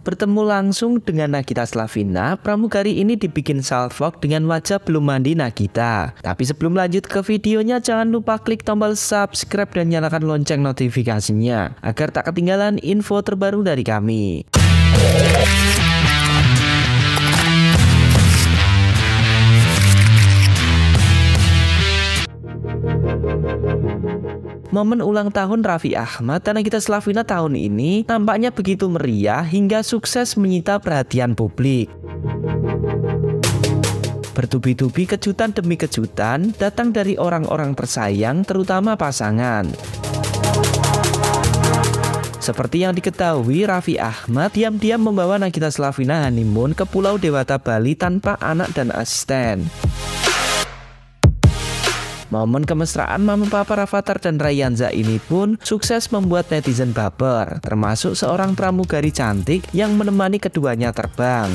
Bertemu langsung dengan Nagita Slavina, pramugari ini dibikin salvok dengan wajah belum mandi Nagita. Tapi sebelum lanjut ke videonya, jangan lupa klik tombol subscribe dan nyalakan lonceng notifikasinya, agar tak ketinggalan info terbaru dari kami. Momen ulang tahun Raffi Ahmad dan Nagita Slavina tahun ini tampaknya begitu meriah hingga sukses menyita perhatian publik. Bertubi-tubi kejutan demi kejutan datang dari orang-orang tersayang terutama pasangan. Seperti yang diketahui, Raffi Ahmad diam-diam membawa Nagita Slavina honeymoon ke Pulau Dewata Bali tanpa anak dan asisten. Momen kemesraan Mama Papa Rafathar dan Rayanza ini pun sukses membuat netizen baper, termasuk seorang pramugari cantik yang menemani keduanya terbang.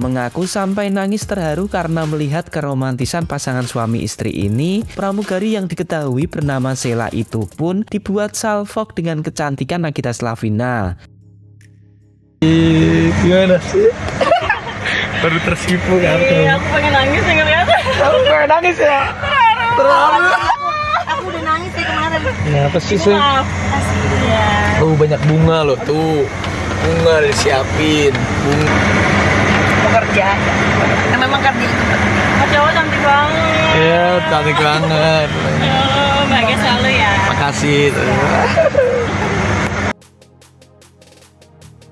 Mengaku sampai nangis terharu karena melihat keromantisan pasangan suami istri ini, pramugari yang diketahui bernama Sela itu pun dibuat salvok dengan kecantikan Nagita Slavina. Gimana sih? Baru tersipu kan? Iya, aku pengen nangis pengen nangis ya? Terlalu. Aku udah nangis sih kemarin. Kenapa sih? Maaf. Kasihan. Oh, banyak bunga loh tuh. Bunga disiapin. Bunga. Mau kerja. Ya, memang kerja itu cowok cantik banget. Iya, cantik banget. Oh, bahagia selalu ya. Makasih.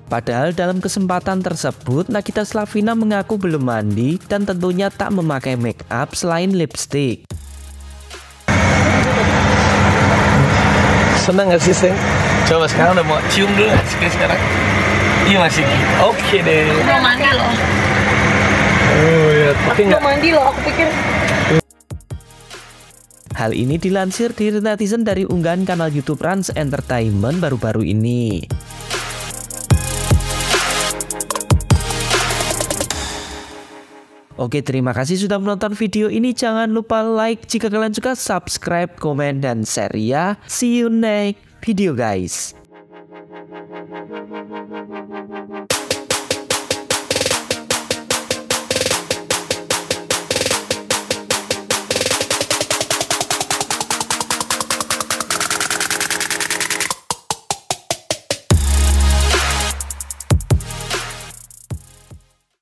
Padahal dalam kesempatan tersebut Nagita Slavina mengaku belum mandi dan tentunya tak memakai make up selain lipstick. Seneng gak sih, Seng? Coba sekarang udah mau cium dulu gak sih sekarang? Iya masih. Oke deh. Belum mandi loh. Oh iya, tapi Belum nggak. mandi loh. Aku pikir Hal ini dilansir di netizen dari unggahan kanal YouTube Rans Entertainment baru-baru ini. Oke, terima kasih sudah menonton video ini. Jangan lupa like jika kalian suka, subscribe, komen, dan share ya. See you next video guys.